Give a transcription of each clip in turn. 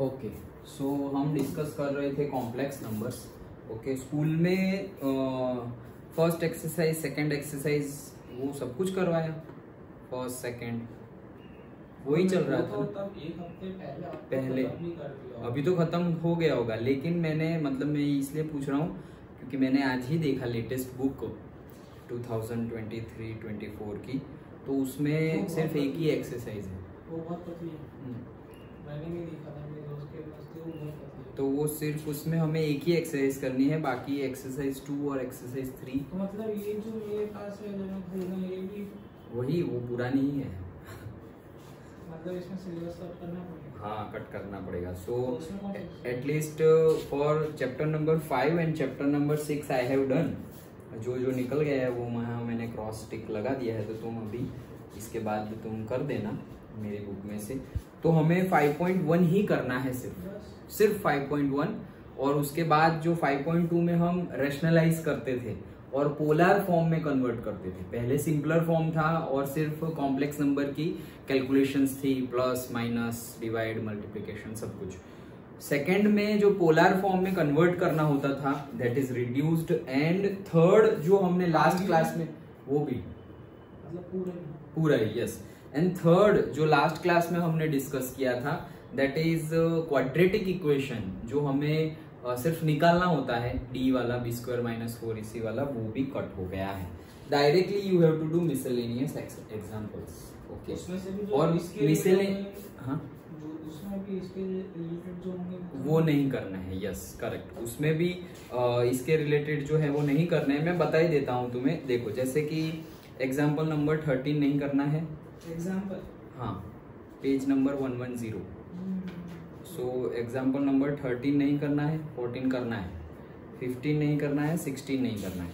Okay so हम discuss कर रहे थे कॉम्प्लेक्स नंबर्स ओके स्कूल में फ़र्स्ट एक्सरसाइज सेकंड एक्सरसाइज वो सब कुछ करवाया? फ़र्स्ट सेकंड वही चल रहा तो था तब एक हफ़्ते पहले अभी तो खत्म हो गया होगा लेकिन मैंने मतलब मैं इसलिए पूछ रहा हूँ क्योंकि मैंने आज ही देखा लेटेस्ट बुक 2023-24 की। तो उसमें सिर्फ़ एक ही एक्सरसाइज है। वो बहुत पतली है। हम्म। मैंने भी देखा था मेरे दोस्त के पास थी वो बहुत पतली है तो वो सिर्फ़ उसमें हमें एक ही एक्सरसाइज करनी है बाकी एक्सरसाइज टू और एक्सरसाइज थ्री तो मतलब ये जो मेरे पास है मैं ये भी वही वो पूरा नहीं है। मतलब इसमें सिलेबस कट करना पड़ेगा। हाँ कट करना पड़ेगा। So at least for chapter number five and chapter number six I have done जो जो निकल गया है वो वहाँ मैंने क्रॉस टिक लगा दिया है तो तुम अभी इसके बाद तुम कर देना मेरी बुक में से। तो हमें 5.1 ही करना है सिर्फ़। सिर्फ़ 5.1 और उसके बाद जो 5.2 में हम रेशनलाइज करते थे और पोलर फॉर्म में कन्वर्ट करते थे। पहले सिंपलर फॉर्म था और सिर्फ़ कॉम्प्लेक्स नंबर की कैलकुलेशंस थी प्लस माइनस डिवाइड मल्टीप्लिकेशन सब कुछ। सेकेंड में जो पोलर फॉर्म में कन्वर्ट करना होता था that is reduced and third जो हमने लास्ट क्लास में वो भी। मतलब पूरे पूरा ही यस एंड थर्ड जो लास्ट क्लास में हमने डिस्कस किया था दैट इज़ क्वाड्रेटिक इक्वेशन जो हमें uh, सिर्फ़ निकालना होता है डी वाला बी स्क्वायर माइनस फोर इसी वाला वो भी कट हो गया है। Directly you have to do miscellaneous examples okay और मिसले हाँ? वो नहीं करना है यस करेक्ट उसमें भी अ, इसके रिलेटेड जो है वो नहीं करना है। मैं बता ही देता हूँ तुम्हें। देखो जैसे कि एग्ज़ाम्पल नंबर थर्टीन नहीं करना है एग्जांपल हाँ page number one one zero so example number thirteen नहीं करना है फोर्टीन करना है. फिफ्टीन नहीं करना है सिक्सटीन नहीं करना है.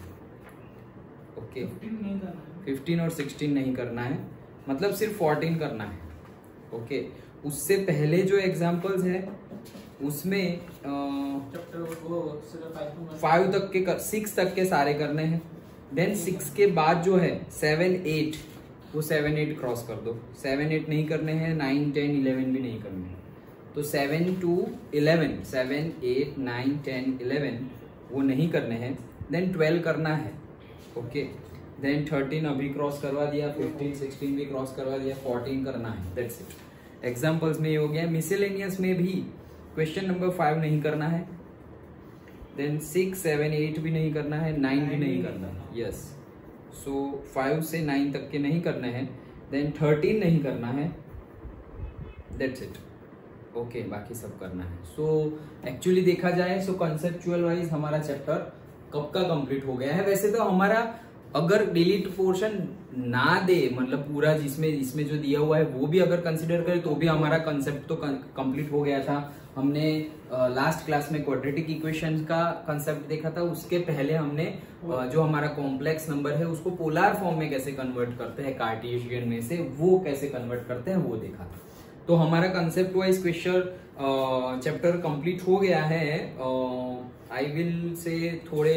ओके 15 नहीं करना है. फिफ्टीन और सिक्सटीन नहीं करना है. मतलब सिर्फ़ फोर्टीन करना है. Okay okay. उससे पहले जो एग्जाम्पल्स है उसमें चैप्टर वो सिर्फ़ फाइव फाइव तक के कर, सिक्स तक के सारे करने हैं. देन सिक्स के बाद जो है सेवन एट वो सेवन एट क्रॉस कर दो। सेवन एट नहीं करने हैं नाइन टेन इलेवन भी नहीं करने हैं। तो seven to eleven seven eight nine ten eleven वो नहीं करने हैं। देन ट्वेल्व करना है ओके देन थर्टीन अभी क्रॉस करवा दिया फिफ्टीन सिक्सटीन भी क्रॉस करवा दिया फोर्टीन करना है दैट्स इट एग्जाम्पल्स में ये हो गया मिसेलेनियस में भी क्वेश्चन नंबर फाइव नहीं करना है। देन सिक्स सेवन एट भी नहीं करना है नाइन भी नहीं करना है। यस सो so, फाइव से नाइन तक के नहीं करने हैं देन थर्टीन नहीं करना है. दैट्स इट ओके बाकी सब करना है. सो so, एक्चुअली देखा जाए सो कंसेप्चुअल वाइज हमारा चैप्टर कब का कंप्लीट हो गया है? वैसे तो हमारा अगर डिलीट पोर्शन ना दे मतलब पूरा जिसमें इसमें जो दिया हुआ है वो भी अगर कंसिडर करें तो भी हमारा कंसेप्ट तो कंप्लीट हो गया था। हमने लास्ट क्लास में क्वाड्रेटिक इक्वेशन का कंसेप्ट देखा था उसके पहले हमने जो हमारा कॉम्प्लेक्स नंबर है उसको पोलार फॉर्म में कैसे कन्वर्ट करते हैं कार्टेशियन में से वो कैसे कन्वर्ट करते हैं वो देखा था। तो हमारा concept wise question chapter complete हो गया है। आई विल से थोड़े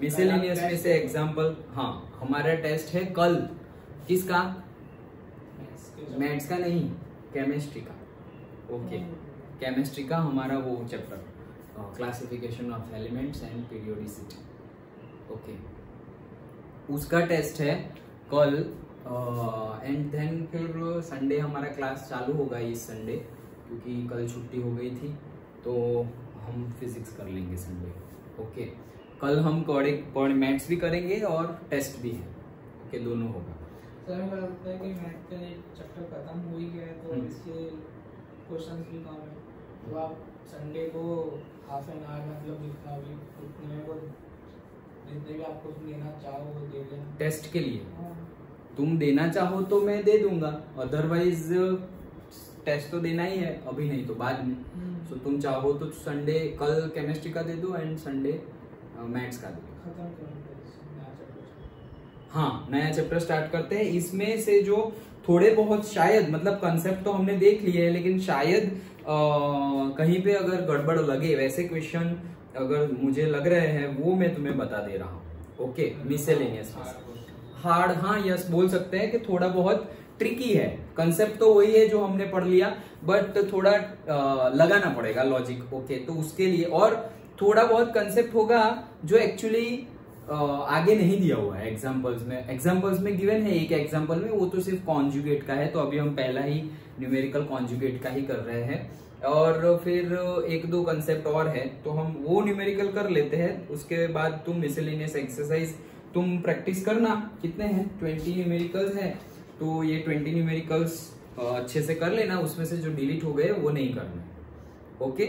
मिसेलेनियस में से एग्जांपल हाँ हमारा टेस्ट है कल किसका? मैथ्स का नहीं केमिस्ट्री का। ओके केमिस्ट्री का हमारा वो chapter classification of elements and periodicity okay उसका टेस्ट है कल एंड देन फिर संडे हमारा क्लास चालू होगा इस संडे क्योंकि कल छुट्टी हो गई थी तो हम फिजिक्स कर लेंगे संडे ओके कल हम कॉर्ड मैथ्स भी करेंगे और टेस्ट भी है। ओके दोनों होगा। सर मुझे लगता है कि मैथ का चैप्टर खत्म हो ही गया है तो हम्म। इसके क्वेश्चंस भी कम है। तो आप संडे को हाफ़ एन आवर मतलब जितना भी उतने को जितने भी आपको लेना चाहो वो दे टेस्ट के लिए? हाँ। तुम देना चाहो तो मैं दे दूँगा। अदरवाइज़ टेस्ट तो देना ही है अभी नहीं तो बाद में। हम्म। सो तुम चाहो तो संडे कल केमिस्ट्री का दे दो एंड संडे मैथ्स का हाँ नया चैप्टर स्टार्ट करते हैं। इसमें से जो थोड़े बहुत शायद मतलब कंसेप्ट तो हमने देख लिए है लेकिन शायद अ, कहीं पे अगर गड़बड़ लगे वैसे क्वेश्चन अगर मुझे लग रहे हैं वो मैं तुम्हें बता दे रहा हूँ। ओके मिसेलेनियस हार्ड हाँ यस बोल सकते हैं कि थोड़ा बहुत ट्रिकी है। कंसेप्ट तो वही है जो हमने पढ़ लिया बट थोड़ा आ, लगाना पड़ेगा लॉजिक ओके तो उसके लिए और थोड़ा बहुत कंसेप्ट होगा जो एक्चुअली आगे नहीं दिया हुआ है एग्जाम्पल्स में। एग्जाम्पल्स में गिवन है एक एग्ज़ाम्पल में, वो तो सिर्फ़ कॉन्जुगेट का है तो अभी हम पहला ही न्यूमेरिकल कॉन्जुगेट का ही कर रहे हैं। और फिर एक दो कंसेप्ट और है तो हम वो न्यूमेरिकल कर लेते हैं। उसके बाद तुम मिसलिनियस एक्सरसाइज तुम प्रैक्टिस करना। कितने हैं? ट्वेंटी न्यूमेरिकल्स है। तो ये ट्वेंटी न्यूमेरिकल्स अच्छे से कर लेना। उसमें से जो डिलीट हो गए, वो नहीं करना। ओके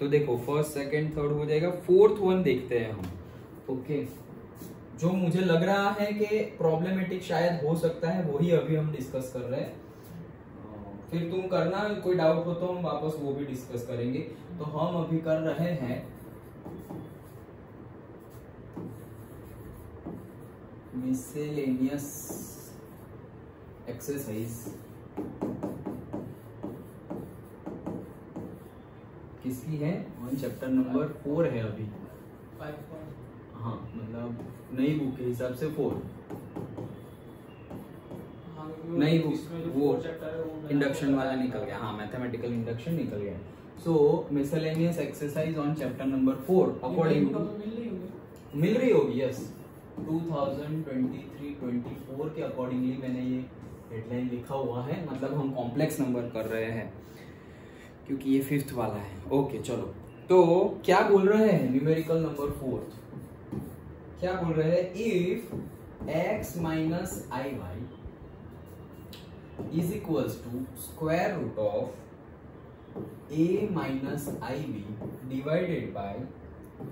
तो देखो फ़र्स्ट सेकंड थर्ड हो जाएगा। फोर्थ वन देखते हैं हम। ओके जो मुझे लग रहा है कि प्रॉब्लमेटिक शायद हो सकता है, वही अभी हम डिस्कस कर रहे हैं। फिर तुम करना, कोई डाउट हो तो हम वापस वो भी डिस्कस करेंगे। तो हम अभी कर रहे हैं। मिसेलेनियस एक्सरसाइज किसकी है? वन चैप्टर नंबर फोर है अभी। हाँ मतलब नई बुक के हिसाब से फोर हाँ, नहीं वो वो इंडक्शन वाला निकल गया। हाँ मैथमेटिकल इंडक्शन निकल गया। So miscellaneous exercise on chapter number four according to मिल रही होगी। यस 2023-24 के अकॉर्डिंगली मैंने ये हेडलाइन लिखा हुआ है। मतलब हम कॉम्प्लेक्स नंबर कर रहे हैं। क्योंकि ये फिफ्थ वाला है। ओके चलो। तो क्या बोल रहे हैं? न्यूमेरिकल नंबर फोर्थ क्या बोल रहे हैं? If x minus i y is equals to square root of a minus i b divided by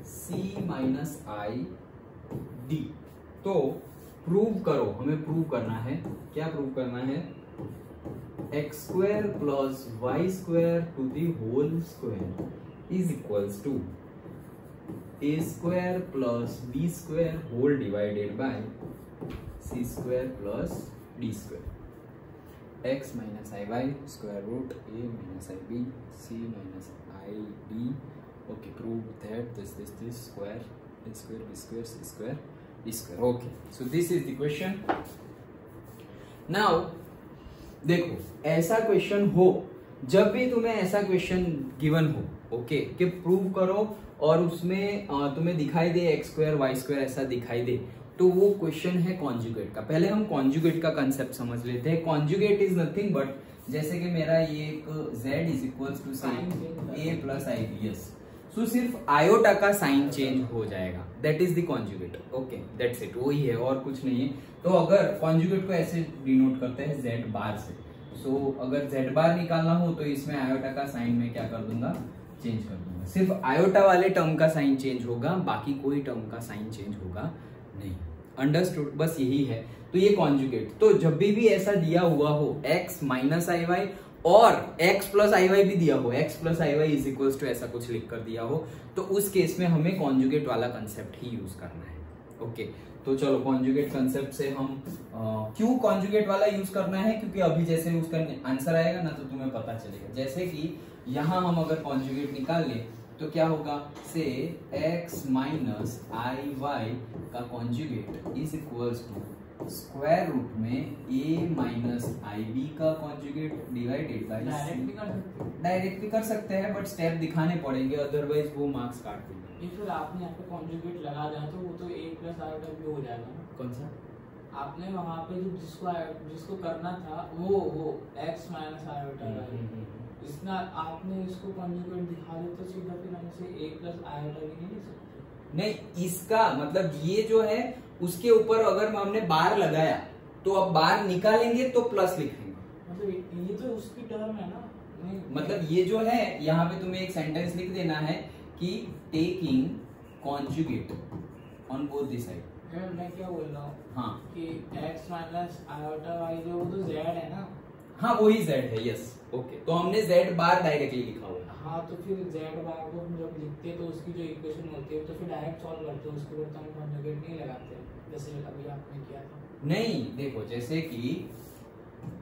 c minus i d तो प्रूव करो। हमें प्रूव करना है। क्या प्रूव करना है? x square plus y square to the whole square is equals to a square plus b square whole divided by c square plus d square. X minus iy square root a minus ib c minus id okay prove that this this this square a square b square c square d square. Okay so this is the question. Now देखो, ऐसा question हो, जब भी तुम्हें ऐसा question given हो okay कि prove करो और उसमें तुम्हें दिखाई दे एक्स स्क्वायर वाई स्क्वायर ऐसा दिखाई दे तो वो क्वेश्चन है कॉन्जुगेट का। पहले हम कॉन्जुगेट का कंसेप्ट समझ लेते हैं। कॉन्जुगेट इज़ नथिंग बट जैसे कि मेरा ये एक z is equal to sine a plus i b s so सिर्फ़ आयोटा का साइन चेंज हो जाएगा. That is the okay that's it वही है और कुछ नहीं है. तो अगर कॉन्जुगेट को ऐसे डिनोट करते हैं जेड बार से सो so, अगर जेड बार निकालना हो तो इसमें आयोटा का साइन में क्या कर दूँगा? चेंज कर दूँगा. सिर्फ़ आयोटा वाले टर्म का साइन चेंज होगा बाकी कोई टर्म का साइन चेंज होगा नहीं. अंडरस्टूड बस यही है. तो ये कॉन्जुगेट तो जब भी भी ऐसा दिया हुआ हो एक्स माइनस आई वाई और x प्लस आई वाई भी दिया हो, x plus i y is equal to ऐसा कुछ लिख कर दिया हो तो उस केस में हमें कॉन्जुगेट वाला कंसेप्ट ही यूज़ करना है। ओके तो चलो कॉन्जुगेट कंसेप्ट से हम क्यों कॉन्जुगेट वाला यूज़ करना है? क्योंकि अभी जैसे उसका आंसर आएगा ना तो तुम्हें पता चलेगा। जैसे कि यहाँ हम अगर कॉन्जुगेट निकाल ले तो क्या होगा? Say x minus i y का conjugate is equals to square root में a माइनस आई बी का कॉन्जुगेट डिवाइडेड बाय डायरेक्ट भी कर सकते हैं। बट स्टेप दिखाने पड़ेंगे अदरवाइज़ वो मार्क्स काट देंगे। फिर आपने यहाँ पे कॉन्जुगेट लगा दिया तो वो तो a प्लस आयोटा भी हो जाएगा कौन सा? आपने वहाँ पे जो जिसको जिसको करना था वो वो x माइनस आयोटा इसना आपने इसको कॉन्जुगेट दिखा दे तो सीधा फिर हम इसे a प्लस आयोटा भी नहीं लिख सकते। नहीं इसका मतलब ये जो है उसके ऊपर अगर हमने बार लगाया तो अब बार निकालेंगे तो प्लस लिखेंगे। मतलब ये तो उसकी टर्म है ना? मतलब ये जो है यहाँ पे तुम्हें एक सेंटेंस लिख देना है कि taking conjugate on both the side मैं क्या बोल रहा हूँ? हाँ। कि x माइनस आयोटा वाई जो वो तो z है ना? हाँ वही z है यस ओके तो हमने z बार डायरेक्टली लिखा हुआ हाँ। तो फिर z बार को हम जब लिखते हैं तो उसकी जो इक्वेशन होती है तो फिर डायरेक्ट सॉल्व करते हैं उसके बाद तो हम कॉन्जुगेट नहीं लगाते। जैसे अभी आपने किया था। नहीं, देखो, जैसे कि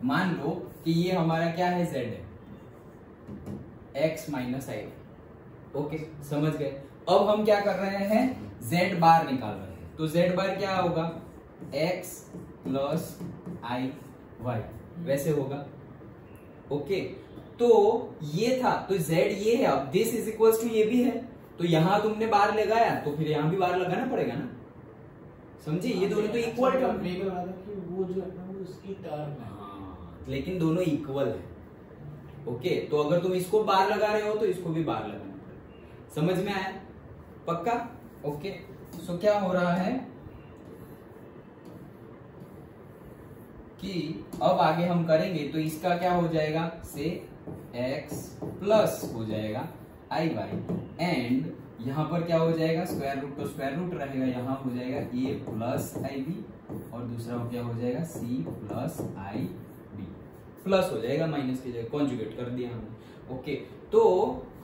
मान लो कि ये हमारा क्या है, z है। X माइनस आई ओके समझ गए? अब हम क्या कर रहे हैं? Z बार निकाल रहे हैं। तो z बार क्या होगा? X प्लस आई वाई वैसे होगा। ओके तो ये था। तो जेड ये है। अब दिस इज़ इक्वल टू ये भी है। तो यहाँ तुमने बार लगाया तो फिर यहाँ भी बार लगाना पड़ेगा ना? समझे? ये दोनों तो इक्वल टर्म कि वो जो है ना वो उसकी टर्म है। हाँ, लेकिन दोनों इक्वल है। ओके तो अगर तुम इसको बार लगा रहे हो तो इसको भी बार लगाना पड़ेगा। समझ में आया? पक्का? ओके सो क्या हो रहा है कि अब आगे हम करेंगे तो इसका क्या हो जाएगा? से x प्लस हो जाएगा आई वाई एंड यहाँ पर क्या हो जाएगा? स्क्वायर रूट तो स्क्वायर रूट रहेगा, यहाँ हो जाएगा ए प्लस आई बी और दूसरा क्या हो जाएगा? C plus i b plus हो जाएगा माइनस की जगह कॉन्जुगेट कर दिया हमने। ओके तो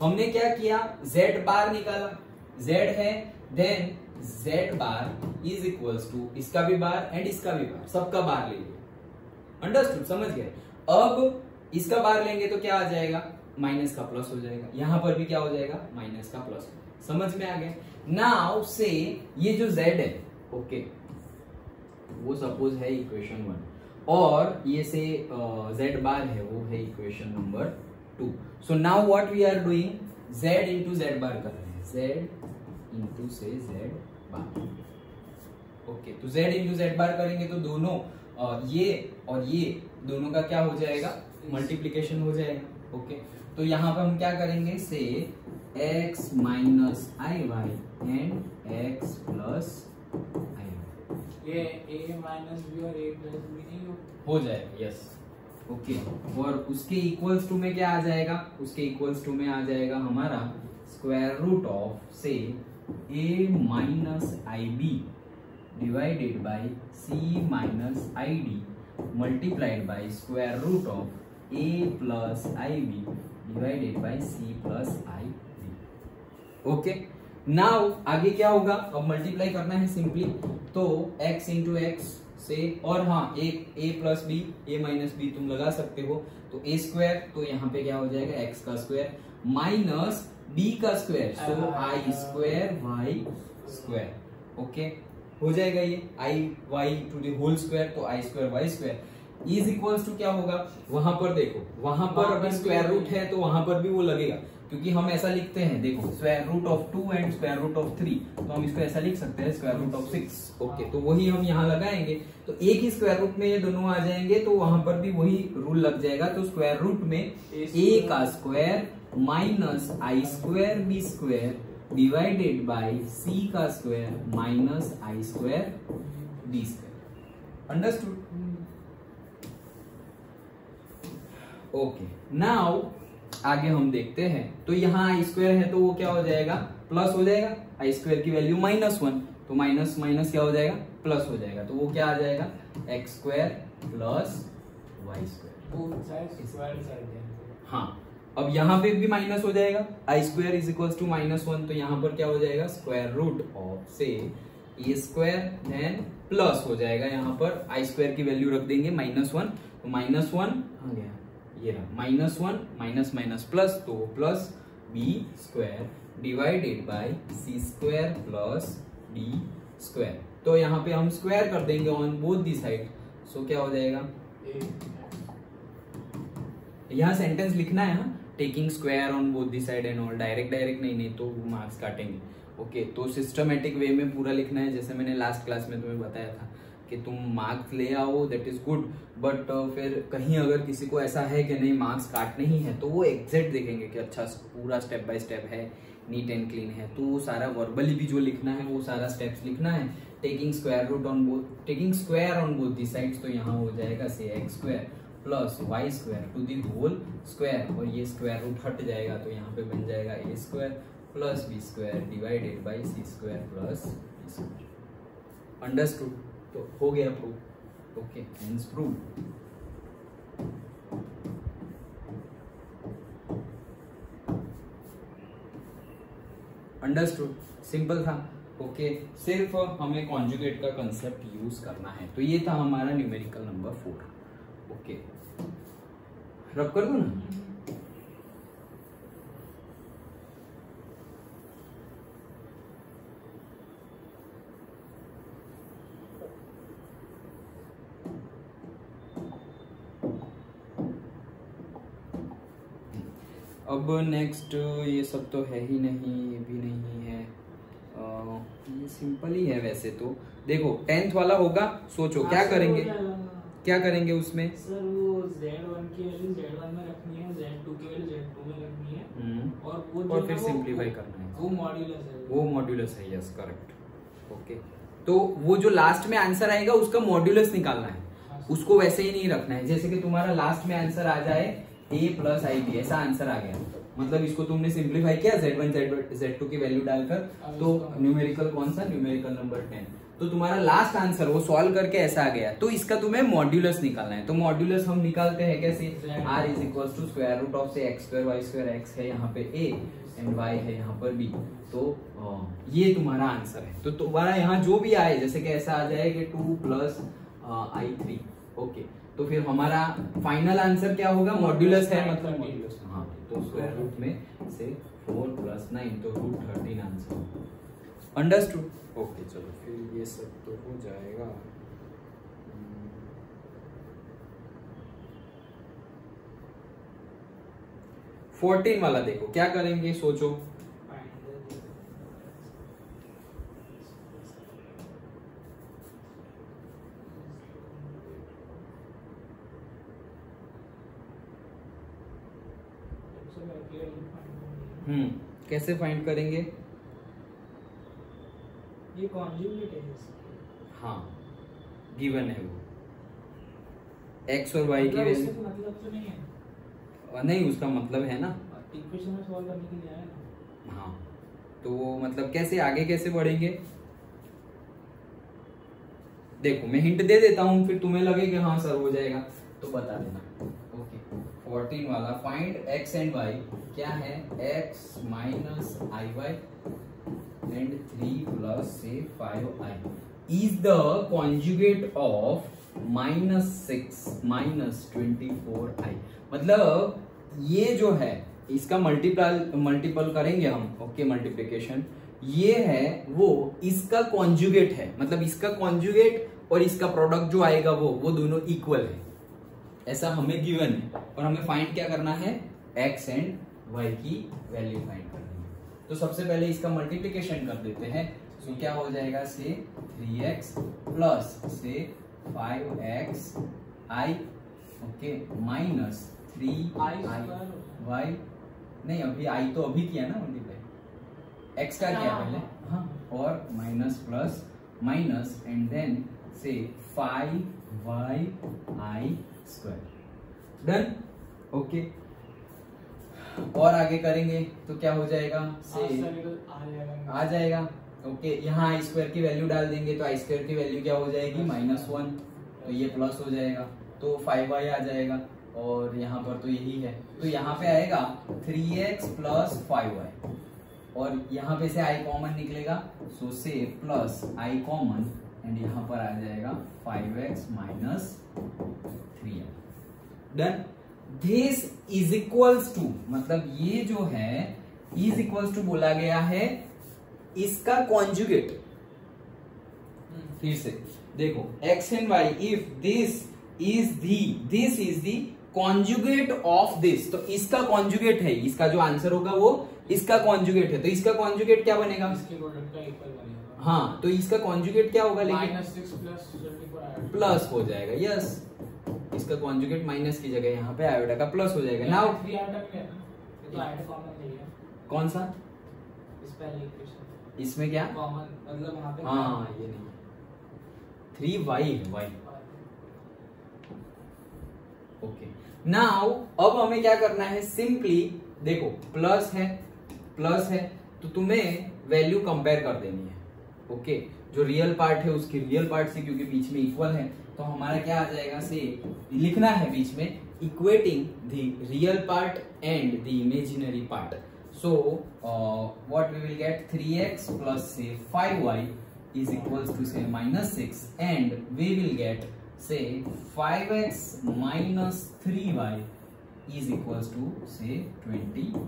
हमने क्या किया? जेड बार निकाला। जेड है then z bar is equals to इसका भी बार एंड इसका भी बार सबका बार ले लिया अंडरस्टूड समझ गए? अब इसका बार लेंगे तो क्या आ जाएगा? माइनस का प्लस हो जाएगा। यहाँ पर भी क्या हो जाएगा? माइनस का प्लस समझ में आ गया? नाउ से ये जो z है ओके वो सपोज़ है इक्वेशन वन और ये से z बार है वो है equation number two so now what we are doing z into z bar कर रहे हैं. Z into say z bar okay तो z इंटू जेड बार करेंगे तो दोनों ये और ये दोनों का क्या हो जाएगा? मल्टीप्लीकेशन हो जाएगा. ओके तो यहाँ पर हम क्या करेंगे? Say x minus i y and x plus i ये a माइनस बी और a प्लस बी नहीं हो? हो जाएगा यस ओके और उसके इक्वल्स टू में क्या आ जाएगा? उसके इक्वल्स टू में आ जाएगा हमारा square root of say a minus i b divided by c minus i d multiplied by square root of a plus i b divided by c plus i d okay now आगे क्या होगा? अब multiply करना है simply तो x into x से और हाँ एक a plus b a minus b तुम लगा सकते हो। तो a स्क्वायर तो यहाँ पे क्या हो जाएगा? X का स्क्वायर माइनस b का square so i square y square okay हो जाएगा ये i y to the whole square तो i square y square is equals to क्या होगा? वहाँ पर देखो वहाँ पर अगर स्क्वायर रूट है तो वहाँ पर भी वो लगेगा। क्योंकि हम ऐसा लिखते हैं देखो square root of two and square root of three तो हम इसको ऐसा लिख सकते हैं square root of six okay तो वही हम यहाँ लगाएँगे। तो एक ही स्क्वायर रूट में ये दोनों आ जाएँगे तो वहाँ पर भी वही रूल लग जाएगा। तो स्क्वायर रूट में ए का square minus i square b square divided by c का square minus i square d square understood okay now आगे हम देखते हैं। तो यहाँ आई स्क्वायर है तो वो क्या हो जाएगा? प्लस हो जाएगा। आई स्क्वायर की वैल्यू माइनस वन तो माइनस माइनस क्या हो जाएगा? प्लस हो जाएगा। तो वो क्या आ जाएगा? X square plus y square हाँ। अब यहाँ पे भी माइनस हो जाएगा। I square is equal to minus one तो यहाँ पर क्या हो जाएगा? स्क्वायर रूट ऑफ़ से ए स्क्वायर देन प्लस हो जाएगा। यहाँ पर आई स्क्वायर की वैल्यू रख देंगे माइनस वन तो माइनस वन आ गया। ये रहा minus one minus minus plus तो plus b square divided by c square plus d square तो यहाँ पे हम स्क्वायर कर देंगे on both the side so क्या हो जाएगा? यहाँ सेंटेंस लिखना है हाँ taking square on both the side and all direct direct नहीं नहीं तो मार्क्स काटेंगे. ओके okay, तो सिस्टमेटिक वे में पूरा लिखना है जैसे मैंने लास्ट क्लास में तुम्हें बताया था. कि तुम मार्क्स ले आओ दैट इज़ गुड बट फिर कहीं अगर किसी को ऐसा है कि नहीं मार्क्स काट नहीं है तो वो एग्जैक्ट देखेंगे कि अच्छा पूरा स्टेप बाय स्टेप है नीट एंड क्लीन है। तो वो सारा वर्बली भी जो लिखना है, वो सारा स्टेप्स लिखना है। Taking square root on both taking square on both the sides तो यहाँ हो जाएगा say x square plus y square to the whole square और ये स्क्वायर रूट हट जाएगा तो यहाँ पे बन जाएगा a square plus b square divided by c square plus understood तो हो गया proof okay hence prove understood simple था. Okay okay. सिर्फ़ हमें कॉन्जुगेट का कंसेप्ट यूज़ करना है. तो ये था हमारा न्यूमेरिकल नंबर फोर ओके रब कर दो ना. अब नेक्स्ट ये सब तो है ही नहीं ये भी नहीं है। आ, ये सिंपल ही है वैसे तो। देखो टेंथ वाला होगा सोचो क्या हाँ, करेंगे? क्या करेंगे उसमें? सर वो Z1 की वैल्यू Z1 में रखनी है Z2 की वैल्यू Z2 में रखनी है। हम्म, और वो और फिर simplify करना है। वो मॉड्यूलस है। वो मॉड्यूलस है यस करेक्ट ओके तो वो जो लास्ट में आंसर आएगा उसका मॉड्यूलस निकालना है। हाँ, उसको वैसे ही नहीं रखना है। जैसे कि तुम्हारा लास्ट में आंसर आ जाए ए प्लस आई बी ऐसा आंसर आ गया। मतलब इसको तुमने सिंप्लीफाई किया z one z z two की वैल्यू डालकर तो न्यूमेरिकल कौन सा? न्यूमेरिकल नंबर टेन तो तुम्हारा लास्ट आंसर वो सॉल्व करके ऐसा आ गया। तो इसका तुम्हें मॉड्यूलस निकालना है। तो मॉड्यूलस हम निकालते हैं कैसे? R is equal to square root of say x square y square x है यहाँ पे ए एंड वाई है यहाँ पर बी तो ये तुम्हारा आंसर है। तो तुम्हारा यहाँ जो भी आए जैसे कि ऐसा आ जाए कि two plus i three okay तो फिर हमारा फाइनल आंसर क्या होगा? मॉड्यूलस है मतलब मॉड्यूलस हाँ तो स्क्वायर रूट में से फोर प्लस नाइन तो root thirteen answer understood okay चलो। फिर ये सब तो हो जाएगा। फोर्टीन वाला देखो, क्या करेंगे, सोचो। कैसे फाइंड करेंगे? ये कॉन्जुगेट है हाँ गिवन है वो। एक्स और वाई की मतलब वैल्यू मतलब तो नहीं है। नहीं उसका मतलब है ना। इक्वेशन में सॉल्व करने के लिए आया ना। हाँ तो वो मतलब कैसे आगे कैसे बढ़ेंगे? देखो मैं हिंट दे देता हूँ फिर तुम्हें लगे कि हाँ सर हो जाएगा। तो बता देना। फोर्टीन वाला फाइंड एक्स एंड वाई क्या है? X minus i y and three plus say five i is the conjugate of minus six minus twenty four i मतलब ये जो है, इसका मल्टीपल मल्टीपल करेंगे हम ओके मल्टीप्लिकेशन ये है, वो इसका कॉन्जुगेट है. मतलब इसका कॉन्जुगेट और इसका प्रोडक्ट जो आएगा वो वो दोनों इक्वल है. ऐसा हमें गिवन है और हमें फाइंड क्या करना है? एक्स एंड वाई की वैल्यू फाइंड करनी है। तो सबसे पहले इसका मल्टीप्लिकेशन कर देते हैं। तो क्या हो जाएगा? Say three x plus say five x i okay minus three i है। वाई नहीं अभी आई तो अभी किया ना मल्टीप्लाई एक्स का किया हाँ, पहले। हाँ। हाँ और minus plus minus and then say five y i square done okay और आगे करेंगे तो क्या हो जाएगा? से आ जाएगा। ओके यहाँ आई स्क्वायर की वैल्यू डाल देंगे तो आई स्क्वायर की वैल्यू क्या हो जाएगी? माइनस वन तो ये प्लस हो जाएगा। तो फाइव आई आ जाएगा। और यहाँ पर तो यही है। तो यहाँ पे आएगा three x plus five i और यहाँ पे से आई कॉमन निकलेगा। सो से प्लस आई कॉमन एंड यहाँ पर आ जाएगा five x minus three done this is equals to मतलब ये जो है इज़ इक्वल्स टू बोला गया है इसका कॉन्जुगेट फिर से देखो x and y if this is the this is the conjugate of this तो इसका कॉन्जुगेट है इसका जो आंसर होगा वो इसका कॉन्जुगेट है तो इसका कॉन्जुगेट क्या बनेगा? इसके प्रोडक्ट का इक्वल बनेगा। हाँ तो इसका कॉन्जुगेट क्या होगा लेकिन? प्लस हो जाएगा यस इसका कॉन्जुगेट माइनस की जगह यहाँ पे आयोडा का प्लस हो जाएगा. नाउ तो है कौन सा? इस पहले इक्वेशन इसमें क्या? मतलब हाँ ये नहीं। थ्री वाई है वाई ओके नाउ अब हमें क्या करना है? सिंपली देखो प्लस है प्लस है तो तुम्हें वैल्यू कंपेयर कर देनी है। ओके जो रियल पार्ट है, उसकी रियल पार्ट से क्योंकि बीच में इक्वल है तो हमारा क्या आ जाएगा, से लिखना है बीच में equating the real part and the imaginary part so what we will get 3x plus, say 5y is equals to, say, minus 6 and we will get, say 5x minus 3y is equals to, say 24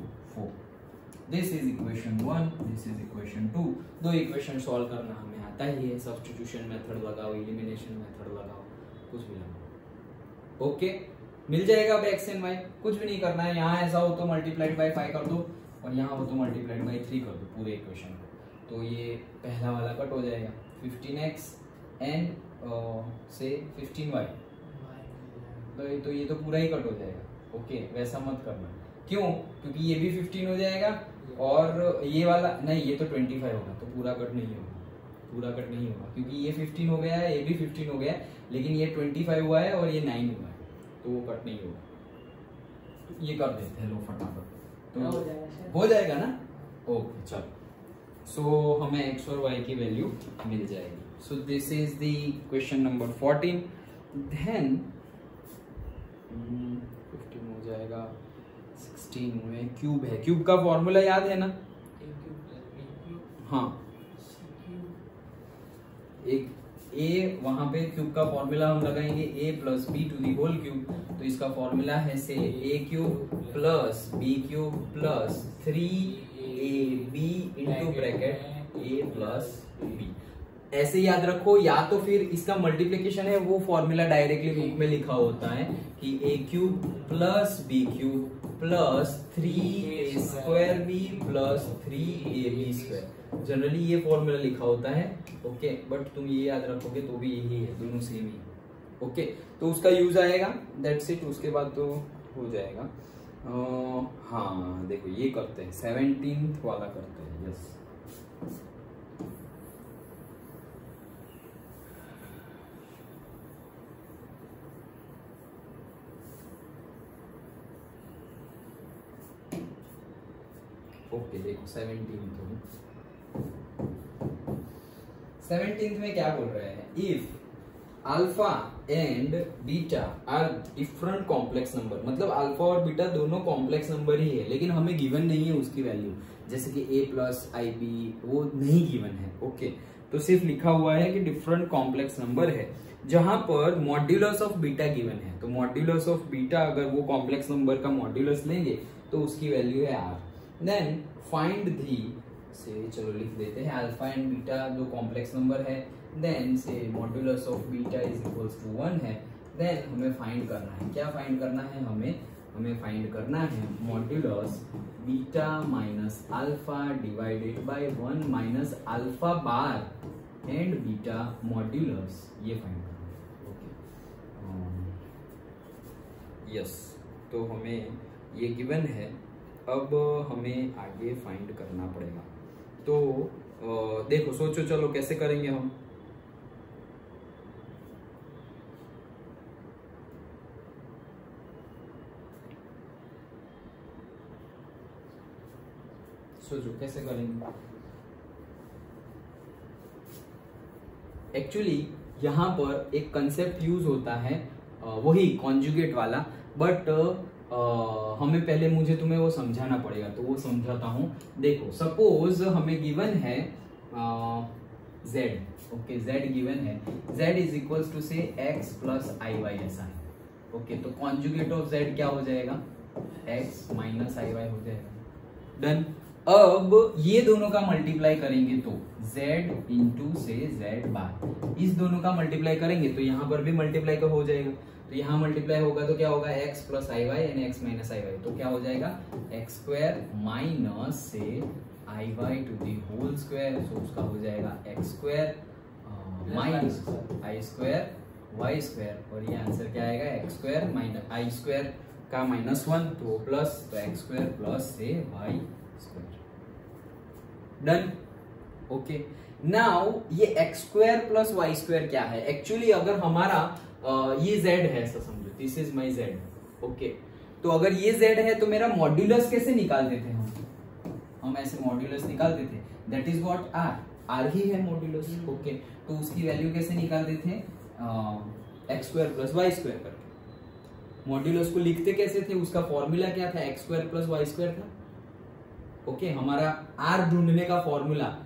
this is equation 1 this is equation 2 दो equation solve करना हमें आता ही है substitution method लगाओ elimination method लगाओ, कुछ भी लगाओ। ओके मिल जाएगा अब एक्स एंड वाई कुछ भी नहीं करना है। यहाँ ऐसा हो तो मल्टीप्लाइड बाई फाइव कर दो और यहाँ हो तो मल्टीप्लाइड बाई थ्री कर दो, पूरे इक्वेशन को। तो ये पहला वाला कट हो जाएगा। Fifteen x and say fifteen y तो ये तो ये तो पूरा ही कट हो जाएगा। ओके वैसा मत करना। क्यों? क्योंकि ये भी फिफ्टीन हो जाएगा। और ये वाला नहीं ये तो ट्वेंटी फाइव होगा तो पूरा कट नहीं होगा पूरा कट नहीं होगा क्योंकि ये फिफ्टीन हो गया है ये भी फिफ्टीन हो गया है लेकिन ये ट्वेंटी फाइव हुआ है और ये नाइन हुआ है तो वो कट नहीं होगा। ये कर देते हैं लो फटाफट। तो हो जाएगा हो जाएगा ना? ओके चलो। सो so, हमें एक्स और वाई की वैल्यू मिल जाएगी। So this is the question number fourteen then fifteen हो जाएगा। सिक्सटीन में क्यूब है। क्यूब का फॉर्मूला याद है ना? हाँ। एक a, वहाँ पे क्यूब का फॉर्मूला हम लगाएँगे a plus b to the whole cube तो इसका फॉर्मूला है say a cube plus b cube plus three a b into bracket a plus b ऐसे याद रखो, या तो फिर इसका मल्टीप्लीकेशन है, वो फॉर्मूला डायरेक्टली बुक में लिखा होता है कि a cube plus b cube plus three a square b plus three a b square generally ये फॉर्मूला लिखा होता है ओके बट तुम ये याद रखोगे तो भी यही है दोनों सेम ही ओके तो उसका यूज़ आएगा दैट्स इट उसके बाद तो हो जाएगा। अह, हाँ देखो ये करते हैं सेवनटीन वाला करते हैं यस ओके, देखो सेवनटीन सेवनटीन में क्या बोल रहे हैं? If alpha and beta are different complex number मतलब अल्फ़ा और बीटा दोनों कॉम्प्लेक्स नंबर ही है, लेकिन हमें गिवन नहीं है उसकी वैल्यू जैसे कि ए प्लस आई बी वो नहीं गिवन है, ओके। तो सिर्फ़ लिखा हुआ है कि डिफरेंट कॉम्प्लेक्स नंबर है, जहाँ पर मॉड्यूलस ऑफ़ बीटा गिवन है। तो मॉड्यूलस ऑफ़ बीटा अगर वो कॉम्प्लेक्स नंबर का मॉड्यूलस लेंगे तो उसकी वैल्यू है आर देन फाइंड दी से चलो लिख देते हैं। अल्फ़ा एंड बीटा जो कॉम्प्लेक्स नंबर है then say modulus of beta is equals to one है। देन हमें फाइंड करना है। क्या फाइंड करना है? हमें हमें फाइंड करना है। Modulus beta minus alpha divided by one minus alpha bar and beta modulus ये फाइंड करना है। ओके यस तो हमें ये गिवन है। अब हमें आगे फाइंड करना पड़ेगा। तो देखो, सोचो, चलो, कैसे करेंगे हम? सोचो, कैसे करेंगे? एक्चुअली यहाँ पर एक कंसेप्ट यूज़ होता है वही कॉन्जुगेट वाला बट हमें पहले मुझे तुम्हें वो समझाना पड़ेगा तो वो समझाता हूँ। देखो सपोज़ हमें गिवन है z ओके z गिवन है। z is equals to say x plus i y ऐसा है ओके तो कॉन्जुगेट ऑफ़ z क्या हो जाएगा? x माइनस आई वाई हो जाएगा। डन अब ये दोनों का मल्टीप्लाई करेंगे तो z into say z bar इस दोनों का मल्टीप्लाई करेंगे तो यहाँ पर भी मल्टीप्लाई का हो जाएगा। तो यहाँ मल्टीप्लाई होगा तो क्या होगा? X plus i y and x minus i y तो क्या हो जाएगा? X square minus say i y to the whole square तो उसका हो जाएगा x square minus i square y square और ये आंसर क्या आएगा? X square minus i square का माइनस वन तो प्लस तो x square plus say y square done okay now ये x square plus y square क्या है? एक्चुअली अगर हमारा ये z है ऐसा समझो this is my z. Okay तो अगर ये z है तो मेरा मॉड्यूलस कैसे निकालते थे हम? हम ऐसे मॉड्यूलस निकालते थे that is what r r ही है मॉड्यूलस ओके तो उसकी वैल्यू कैसे निकालते थे x square plus y square करके मॉड्यूलस को लिखते कैसे थे? उसका फॉर्मूला क्या था? X square plus y square था। ओके okay, हमारा आर ढूँढने का फॉर्मूला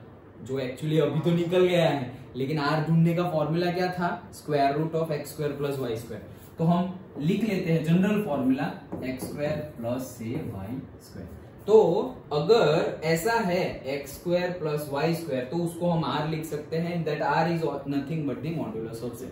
जो एक्चुअली अभी तो निकल गया है लेकिन आर ढूँढने का फॉर्मूला क्या था? Square root of x square plus y square तो हम लिख लेते हैं general formula x square plus से वाई स्क्वायर तो अगर ऐसा है x square plus y square तो उसको हम आर लिख सकते हैं that r is nothing but the modulus of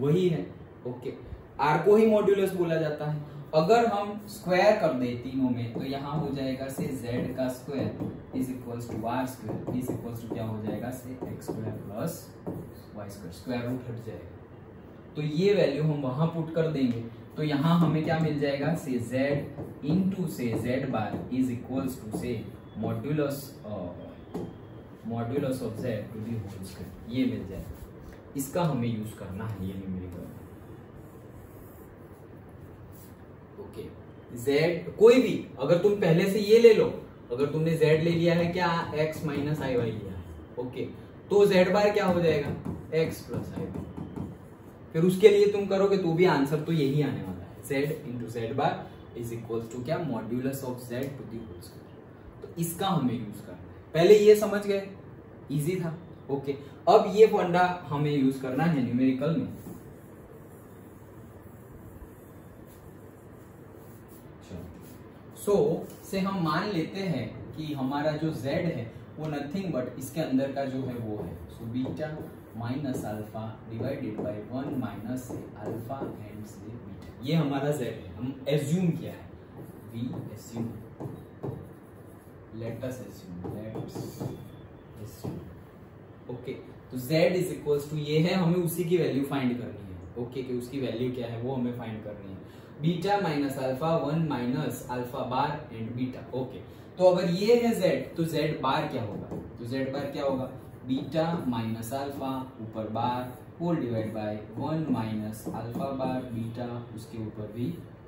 वही है. ओके आर को ही मॉड्यूलस बोला जाता है. अगर हम स्क्वायर कर दे तीनों में तो यहाँ हो जाएगा से z का square is equals to r square is equals to क्या हो जाएगा से x square plus y square square root हट जाएगा। तो ये वैल्यू हम वहाँ पुट कर देंगे तो यहाँ हमें क्या मिल जाएगा से z इंटू से z bar is equals to से modulus modulus of z to the whole square ये मिल जाएगा। इसका हमें यूज़ करना है, ये न्यूमेरिकल ओके। Z कोई भी, अगर तुम पहले से ये ले लो, अगर तुमने z ले लिया है, क्या x माइनस आई वाई लिया है? ओके। तो z बार क्या हो जाएगा? X प्लस आई वाई फिर उसके लिए तुम करोगे तो भी आंसर तो यही आने वाला है। Z into z bar is equal to क्या? Modulus of z to the whole square तो इसका हमें यूज़ करना पहले ये समझ गए? इजी था। ओके। अब ये फंडा हमें यूज़ करना है न्यूमेरिकल में। सो so, से हम मान लेते हैं कि हमारा जो z है वो नथिंग बट इसके अंदर का जो है वो है। So beta minus alpha divided by one minus alpha and से बीटा ये हमारा z है। हम एज्यूम किया है। We assume let us assume let's assume okay तो z इज़ इक्वल्स टू ये है हमें उसी की वैल्यू फाइंड करनी है। ओके okay, कि उसकी वैल्यू क्या है वो हमें फाइंड करनी है। Beta minus alpha one minus alpha bar and beta okay. तो अगर ये है z तो z बार क्या होगा? तो z बार क्या होगा? बीटा माइनस अल्फ़ा ऊपर bar whole divide by one minus alpha bar beta उसके ऊपर भी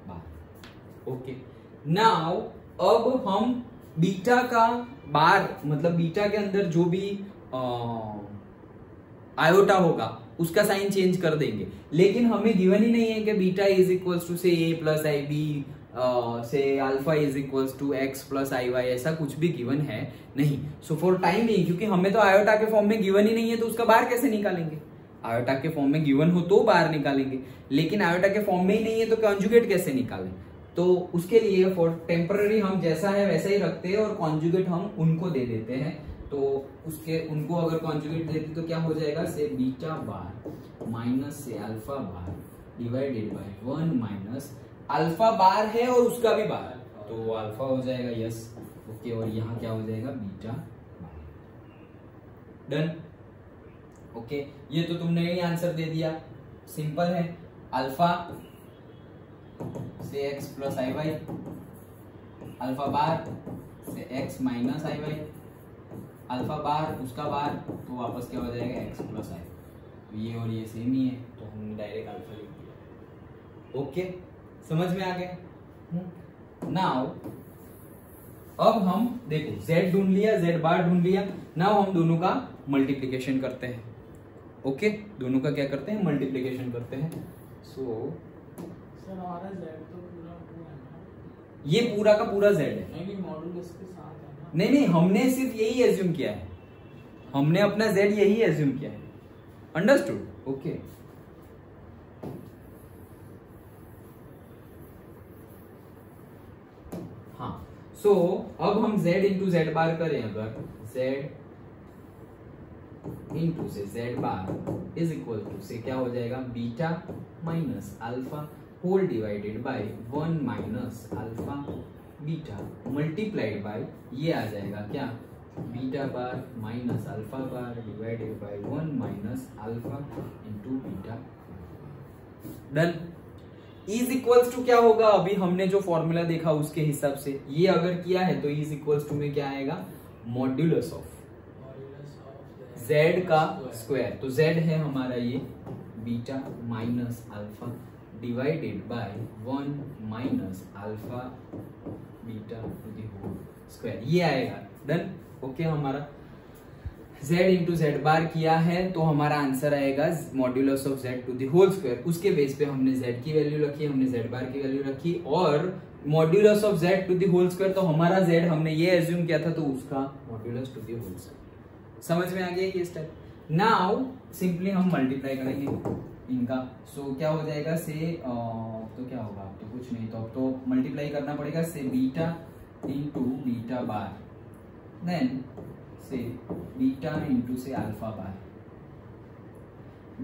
बार। ओके। नाउ अब हम बीटा का बार मतलब बीटा के अंदर जो भी आ, आयोटा होगा उसका साइन चेंज कर देंगे। लेकिन हमें गिवन ही नहीं है कि बीटा इज़ इक्वल्स टू से ए प्लस आई बी से alpha is equals to x plus i y ऐसा कुछ भी गिवन है नहीं। सो फॉर टाइम नहीं क्योंकि हमें तो आयोटा के फॉर्म में गिवन ही नहीं है तो उसका बाहर कैसे निकालेंगे? आयोटा के फॉर्म में गिवन हो तो बाहर निकालेंगे। लेकिन आयोटा के फॉर्म में ही नहीं है तो कॉन्जुगेट कैसे निकालें? तो उसके लिए फॉर टेम्पररी हम जैसा है वैसा ही रखते हैं और कॉन्जुगेट हम उनको दे देते हैं। तो उसके, उनको अगर कॉन्जुगेट देते तो क्या हो जाएगा? से बीटा बार माइनस से alpha bar divided by one minus alpha bar है और उसका भी बार। तो अल्फ़ा हो जाएगा यस ओके और यहाँ क्या हो जाएगा? बीटा डन ओके ये तो तुमने ही आंसर दे दिया। सिंपल है। अल्फ़ा से x plus i y alpha bar से x minus i y alpha bar उसका बार तो वापस क्या हो जाएगा? एक्स प्लस आई ये और ये सेम ही है तो हमने डायरेक्ट अल्फ़ा लिख दिया। ओके समझ में आ गया? नाउ अब हम देखो z ढूंढ लिया z बार ढूंढ लिया। नाउ हम दोनों का मल्टीप्लीकेशन करते हैं। ओके दोनों का क्या करते हैं? मल्टीप्लीकेशन करते हैं। सो so, सर हमारा z तो ये पूरा का पूरा जेड है। नहीं नहीं हमने सिर्फ़ यही एज्यूम किया है। हमने अपना जेड यही एज्यूम किया है। अंडरस्टूड ओके हाँ सो so, अब हम z इंटू जेड बार करें अगर। Z इंटू से z bar is equal to से क्या हो जाएगा? Beta minus alpha whole divided by one minus alpha beta multiplied by ये आ जाएगा क्या? Beta bar minus alpha bar divided by one minus alpha into beta done is equals to क्या होगा? अभी हमने जो फॉर्मूला देखा उसके हिसाब से। ये अगर किया है तो इज़ इक्वल्स टू में क्या आएगा? मॉड्यूलस ऑफ़ z का स्क्वायर तो z है हमारा ये beta minus alpha divided by one minus alpha beta to the whole square ये आएगा। डन ओके हमारा z इंटू जेड बार किया है तो हमारा आंसर आएगा modulus of z to the whole square उसके बेस पे हमने z की वैल्यू रखी, हमने z बार की वैल्यू रखी, और modulus of z to the whole square तो हमारा z हमने ये एज्यूम किया था तो उसका modulus to the whole square समझ में आ गया ये स्टेप नाउ सिंपली हम मल्टीप्लाई करेंगे। इनका। सो so, क्या हो जाएगा? से आ, तो क्या होगा? तो कुछ नहीं तो अब तो मल्टीप्लाई करना पड़ेगा। से beta into beta bar then से बीटा इंटू से अल्फ़ा बार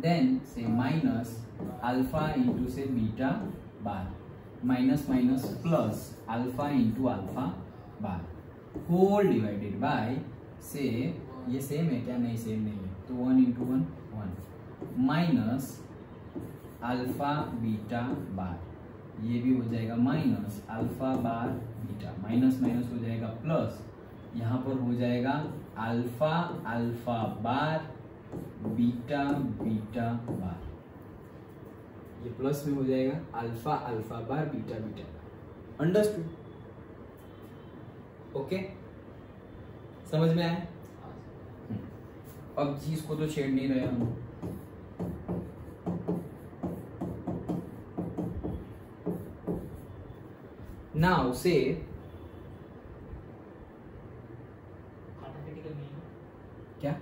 देन से माइनस अल्फ़ा इंटू से beta bar minus minus plus alpha into alpha bar whole divided by से ये सेम है क्या? नहीं सेम नहीं है। तो one into one one minus alpha beta bar ये भी हो जाएगा minus alpha bar beta minus minus हो जाएगा प्लस यहाँ पर हो जाएगा alpha alpha bar beta beta bar ये प्लस में हो जाएगा alpha alpha bar beta beta understood okay समझ में आया? अब चीज़ को तो छेड़ नहीं रहे हम। से क्या?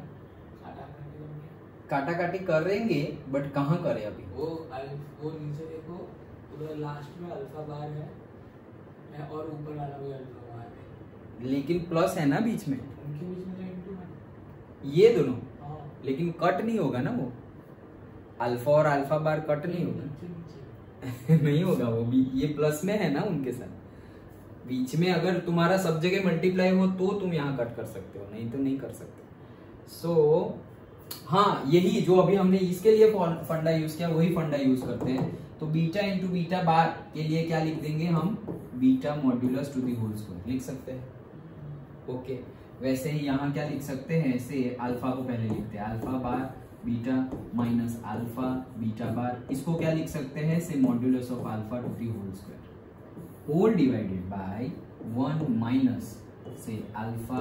काटा काटी करेंगे बट कहाँ करें अभी? वो वो नीचे देखो उधर लास्ट में अल्फ़ा बार है और ऊपर वाला भी अल्फ़ा बार है। लेकिन प्लस है ना बीच में? उनके बीच में इंटू है। ये दोनों? हाँ। लेकिन कट नहीं होगा ना वो? अल्फ़ा और अल्फ़ा बार कट नहीं होगा। नहीं होगा वो भी ये प्लस में है ना उनके साथ? बीच में अगर तुम्हारा सब जगह मल्टीप्लाई हो तो तुम यहाँ कट कर सकते हो नहीं तो नहीं कर सकते। सो so, हाँ यही जो अभी हमने इसके लिए फंडा यूज़ किया वही फंडा यूज़ करते हैं। तो बीटा इंटू बीटा बार के लिए क्या लिख देंगे हम? Beta modulus to the whole square लिख सकते हैं। ओके वैसे ही यहाँ क्या लिख सकते हैं? ऐसे अल्फ़ा को पहले लिखते हैं। Alpha bar beta minus alpha beta bar इसको क्या लिख सकते हैं? से modulus of alpha to the whole square whole divided by one minus से alpha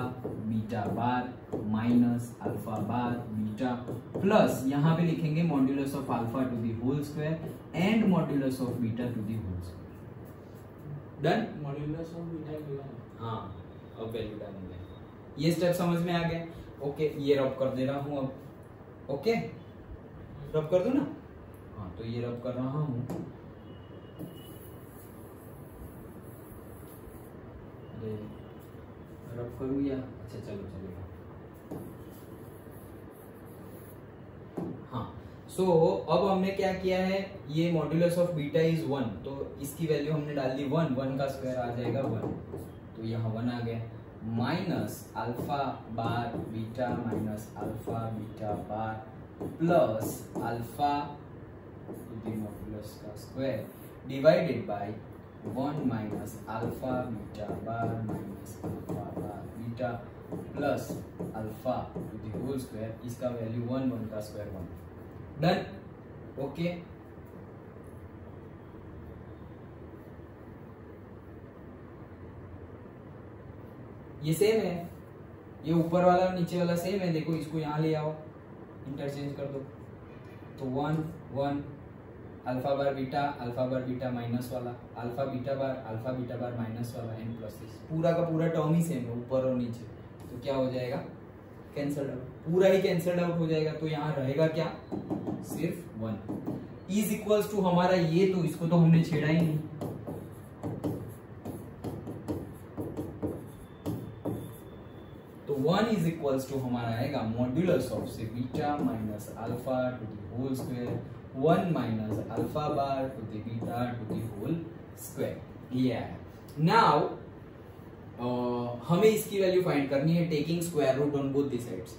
beta bar minus alpha bar beta plus यहाँ पे लिखेंगे modulus of alpha to the whole square and modulus of beta to the whole square done modulus of beta given है हाँ अब value डालेंगे ये step समझ में आ गए ओके ये रब कर दे रहा हूँ अब। ओके रब कर दो ना? हाँ तो ये रब कर रहा हूँ। अरे रब करूँ या अच्छा चलो चलेगा हाँ। सो so, अब हमने क्या किया है? ये modulus of beta is one तो इसकी वैल्यू हमने डाल दी वन वन का स्क्वायर आ जाएगा वन तो यहाँ वन आ गया। Minus alpha bar beta minus alpha beta bar plus alpha modulus का square divided by one minus alpha beta bar minus alpha bar beta plus alpha to the whole square इसका value one one का square one done okay ये same है। ये ऊपर वाला और नीचे वाला सेम है। देखो, इसको यहाँ ले आओ। इंटरचेंज कर दो। तो one one alpha bar beta alpha bar beta minus वाला alpha beta bar alpha beta bar minus वाला एन प्लस पूरा का पूरा टर्म ही सेम है, ऊपर और नीचे। तो क्या हो जाएगा? कैंसल्ड आउट पूरा ही कैंसल्ड आउट हो जाएगा तो यहाँ रहेगा क्या? सिर्फ़ वन इज़ इक्वल्स टू हमारा ये तो इसको तो हमने छेड़ा ही नहीं। तो वन इज़ इक्वल्स टू हमारा आएगा मॉड्यूलस ऑफ़ से beta minus alpha to the whole square one minus alpha bar to the beta to the whole square ये आया नाउ हमें इसकी वैल्यू फाइंड करनी है taking square root on both the sides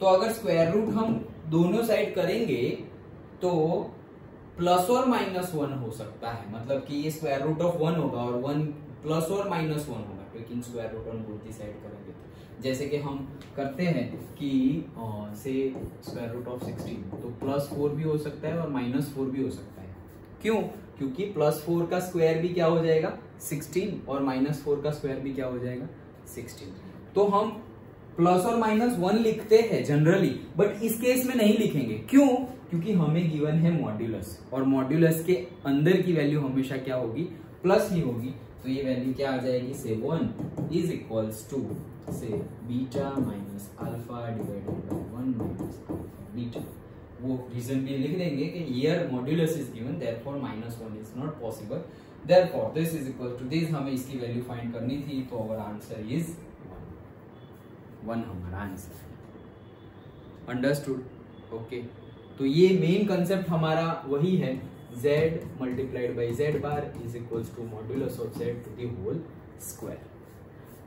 तो अगर स्क्वायर रूट हम दोनों साइड करेंगे तो प्लस और माइनस वन हो सकता है। मतलब कि ये स्क्वायर रूट ऑफ़ वन होगा और वन प्लस और माइनस वन होगा taking square root on both the side करेंगे। जैसे कि हम करते हैं कि से स्क्वायर रूट ऑफ़ सिक्सटीन तो प्लस फोर भी हो सकता है और माइनस फोर भी हो सकता है। क्यों? क्योंकि प्लस फोर का स्क्वायर भी क्या हो जाएगा? सिक्सटीन और माइनस फोर का स्क्वायर भी क्या हो जाएगा? सिक्सटीन तो हम प्लस और माइनस वन लिखते हैं जनरली बट इस केस में नहीं लिखेंगे। क्यों? क्योंकि हमें गिवन है मॉड्यूलस और मॉड्यूलस के अंदर की वैल्यू हमेशा क्या होगी? प्लस ही होगी। तो ये वैल्यू क्या आ जाएगी? से वन इज़ इक्वल्स टू से beta minus alpha divided by one minus beta. वो रीजन भी लिख देंगे कि here modulus is given therefore minus one is not possible therefore this is equal to this हमें इसकी वैल्यू फाइंड करनी थी तो अवर आंसर इज़ वन हमारा आंसर अंडरस्टूड ओके तो ये मेन कंसेप्ट हमारा वही है। Z multiplied by z bar is equals to modulus of z to the whole square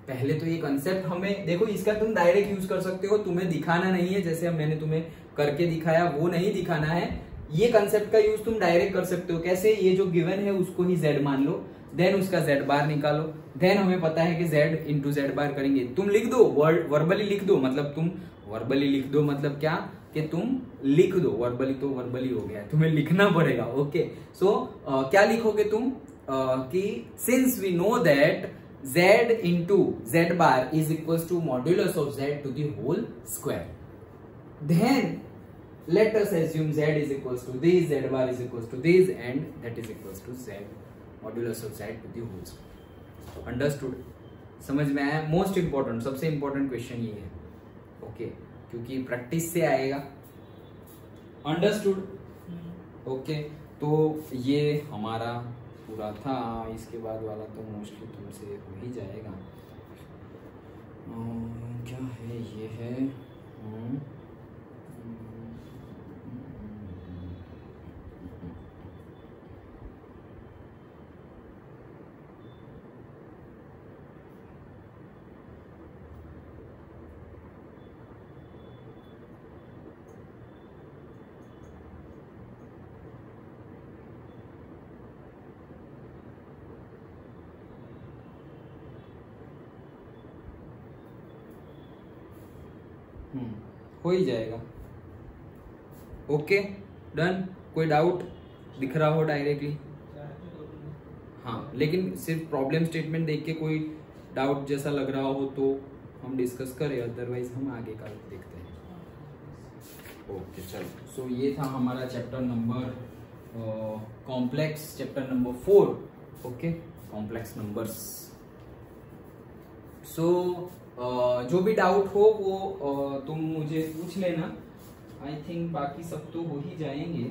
पहले तो ये कंसेप्ट हमें देखो इसका तुम डायरेक्ट यूज़ कर सकते हो तुम्हें दिखाना नहीं है जैसे मैंने तुम्हें करके दिखाया वो नहीं दिखाना है। ये कंसेप्ट का यूज़ तुम डायरेक्ट कर सकते हो कैसे ये जो गिवन है उसको ही जेड मान लो देन उसका जेड बार निकालो देन हमें पता है कि जेड इंटू जेड बार करेंगे। तुम लिख दो वर्ड वर्बली लिख दो मतलब तुम वर्बली लिख दो मतलब क्या? कि तुम लिख दो वर्बली तो वर्बली हो गया तुम्हें लिखना पड़ेगा ओके सो क्या लिखोगे तुम? uh, कि since we know that z into z bar is equals to modulus of z to the whole square. Then let us assume z is equals to this, z bar is equals to this and that is equals to z modulus of z to the whole square. Understood? समझ में आया most important सबसे important question ये है okay okay, क्योंकि practice से आएगा understood okay okay, तो ये हमारा पूरा था, इसके बाद वाला तो मोस्टली तुमसे हो ही जाएगा। क्या है, ये है? हो ही जाएगा। ओके डन कोई डाउट दिख रहा हो डायरेक्टली हाँ लेकिन सिर्फ़ प्रॉब्लम स्टेटमेंट देख के कोई डाउट जैसा लग रहा हो तो हम डिस्कस करें अदरवाइज़ हम आगे का देखते हैं। ओके चलो। सो ये था हमारा chapter number complex chapter number four okay complex numbers so जो भी डाउट हो वो तुम मुझे पूछ लेना। आई थिंक बाकी सब तो हो ही जाएँगे।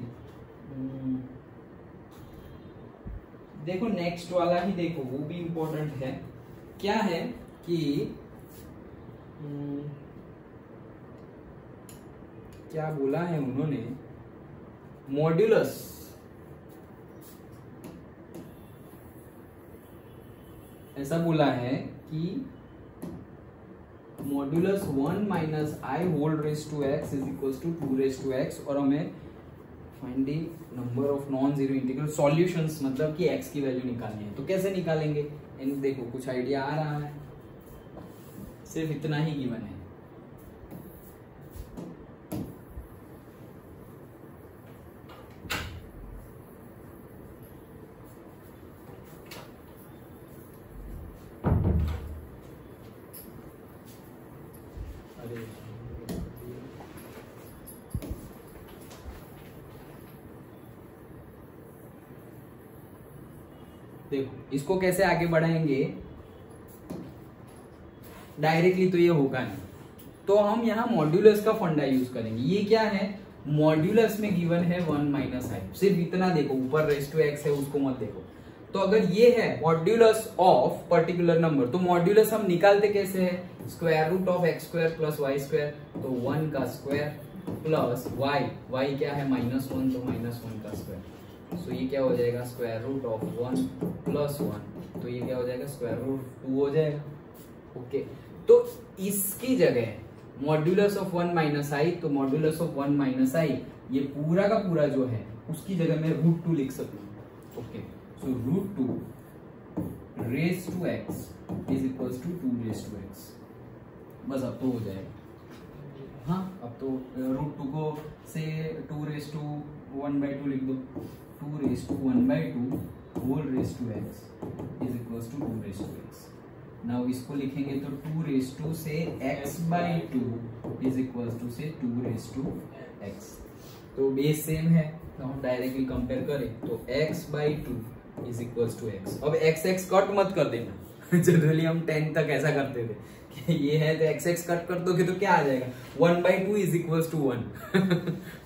हम्म। देखो नेक्स्ट वाला ही देखो वो भी इम्पोर्टेंट है। क्या है कि हम्म, क्या बोला है उन्होंने? मॉड्यूलस ऐसा बोला है कि modulus one minus i whole raise to x is equal to two raise to x और हमें finding number of non zero integral solutions मतलब कि एक्स की वैल्यू निकालनी है। तो कैसे निकालेंगे? देखो, कुछ आइडिया आ रहा है। सिर्फ़ इतना ही गिवन है देखो इसको कैसे आगे बढ़ाएँगे? डायरेक्टली तो ये होगा नहीं। तो हम यहाँ मॉड्यूलस का फंडा यूज़ करेंगे। ये क्या है? मॉड्यूलस में गिवन है वन माइनस आई सिर्फ़ इतना देखो, ऊपर रेस टू एक्स है, उसको मत देखो। तो अगर ये है मॉड्यूलस ऑफ़ पर्टिकुलर नंबर तो मॉड्यूलस हम निकालते कैसे है? Square root of x square plus y square तो वन का स्क्वायर प्लस वाई वाई क्या है? माइनस वन तो माइनस वन का स्क्वायर सो ये क्या हो जाएगा? Square root of one plus one तो ये क्या हो जाएगा? स्क्वायर रूट टू हो जाएगा। ओके तो इसकी जगह modulus of one minus i तो modulus of one minus i ये पूरा का पूरा जो है, उसकी जगह मैं रूट टू लिख सकू। Okay so root two raise to x is equal to two raise to x बस अब तो हो जाएगा। हाँ अब तो रूट टू को से two raise to one by two लिख दो। Two raise to one by two whole raise to x is equal to two raise to x now इसको लिखेंगे तो two raise to say x by two is equal to से two raise to x तो base same है तो हम directly compare करें तो x by two is equal to x अब x x कट मत कर देना। जनरली हम टेन तक ऐसा करते थे ये है तो एक्स एक्स कट कर दोगे तो क्या आ जाएगा? One by two is equal to one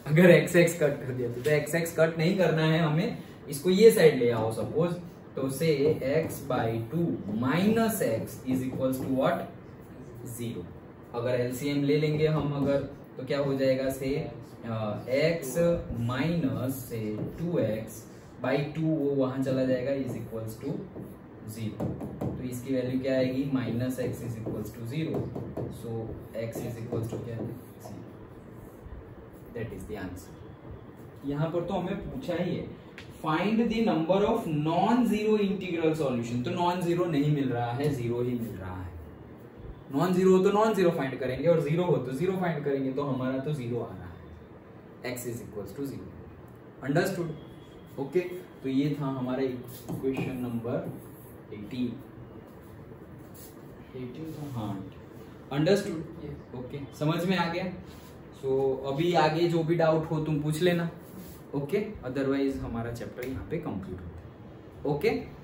अगर एक्स एक्स कट कर दिया तो एक्स एक्स कट नहीं करना है हमें, इसको ये साइड ले आओ सपोज़ तो से x by two minus x is equal to what zero अगर एलसीएम ले लेंगे हम अगर तो क्या हो जाएगा? से एक्स माइनस से टू एक्स बाई टू वो वहाँ चला जाएगा इज़ इक्वल्स टू ज़ीरो तो इसकी वैल्यू क्या आएगी? Minus x is equals to zero so x is equals to क्या? है दैट इज़ द आंसर यहाँ पर तो हमें पूछा ही है find the number of non zero integral solution तो नॉन ज़ीरो नहीं मिल रहा है ज़ीरो ही मिल रहा है। नॉन ज़ीरो हो तो नॉन ज़ीरो फाइंड करेंगे और ज़ीरो हो तो ज़ीरो फाइंड करेंगे तो हमारा तो ज़ीरो आ रहा है। X is equals to zero understood okay तो ये था हमारा इक्वेशन नंबर एटीन एटीन था हाँ। अंडरस्टूड ओके समझ में आ गया? सो so, अभी आगे जो भी डाउट हो तुम पूछ लेना ओके? अदरवाइज़ हमारा चैप्टर यहाँ पे कंप्लीट होता है ओके okay?